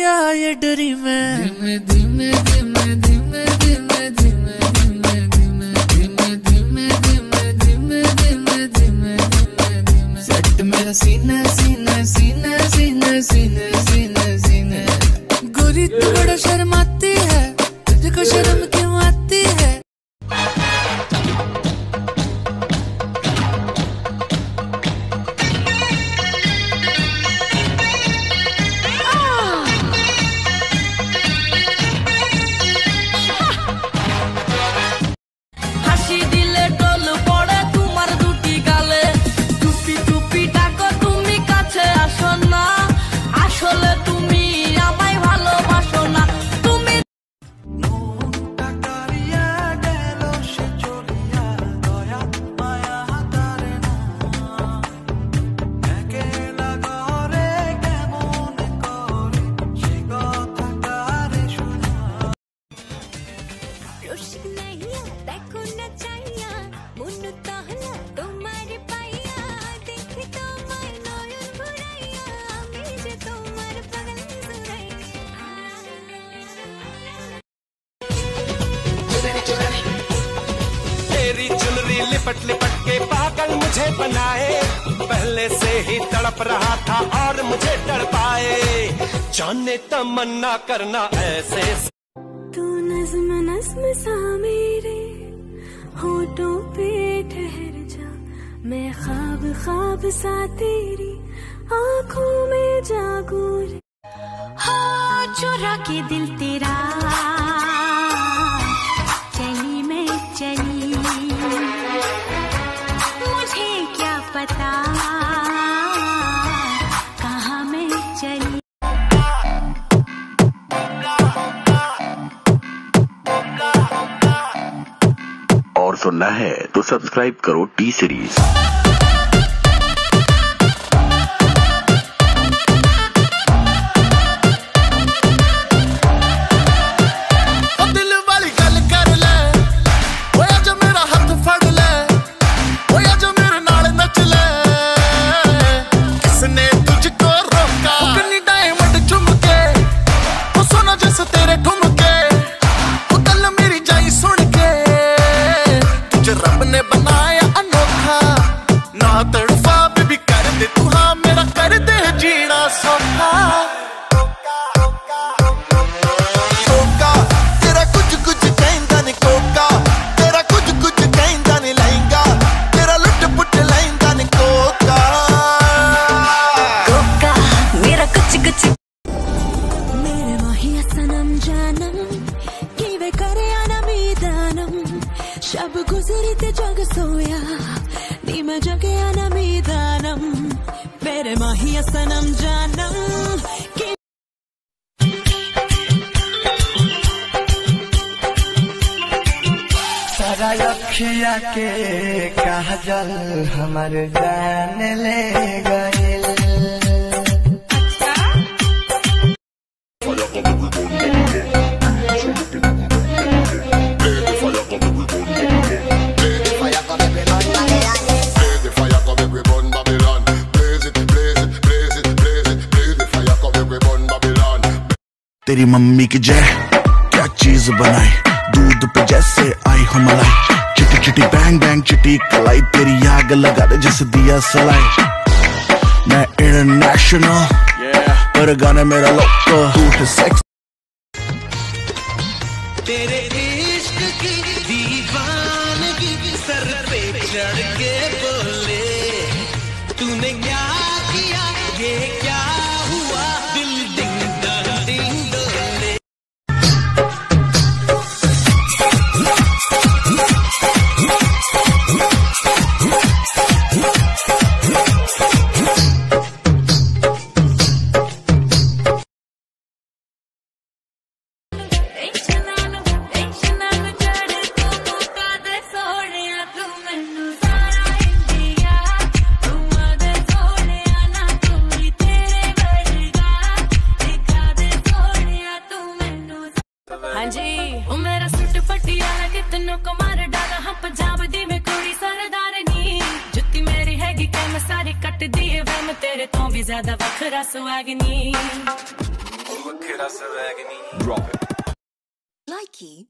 या ये डरी मैं धीमे गुरी तू बड़ा शर्माती है तुझको शर्म क्यों तेरी चुनरी लिपट लिपट के पागल मुझे बनाए। पहले से ही तड़प रहा था और मुझे तड़पाए। जाने तमन्ना करना ऐसे तू नज्म नज्म सा मैं ख्वाब ख्वाब सा तेरी आँखों में जागू हाँ चुरा के दिल तेरा। चली मैं चली। मुझे क्या पता? सुनना है तो सब्सक्राइब करो टी सीरीज़। सनम जानम, किवे करे अनमिदानम शब गुजरी ते जग सोया नी मैं जगे अनमिदानम मेरे माहिया सनम जानम, कि सारा अखिया के काजल हमर जान ले गइल तेरी मम्मी की जय। क्या चीज़ बनाई? दूध पे जैसे आई हो मलाई चिटी चिटी बैंग बैंग चिटी कलाई तेरी आग लगा दे जैसे दिया सलाई। मैं इंटरनेशनल पर गाने मेरा लोको टूट सेक्स तेरे इश्क की दीवानगी सर पे चढ़ के ਤੇਰੇ ਤੋਂ ਵੀ ਜ਼ਿਆਦਾ ਵੱਖਰਾ ਸਵੈਗ ਨੀ ਵੱਖਰਾ ਸਵੈਗ ਨੀ ਡ੍ਰੌਪ ਲਾਈਕੀ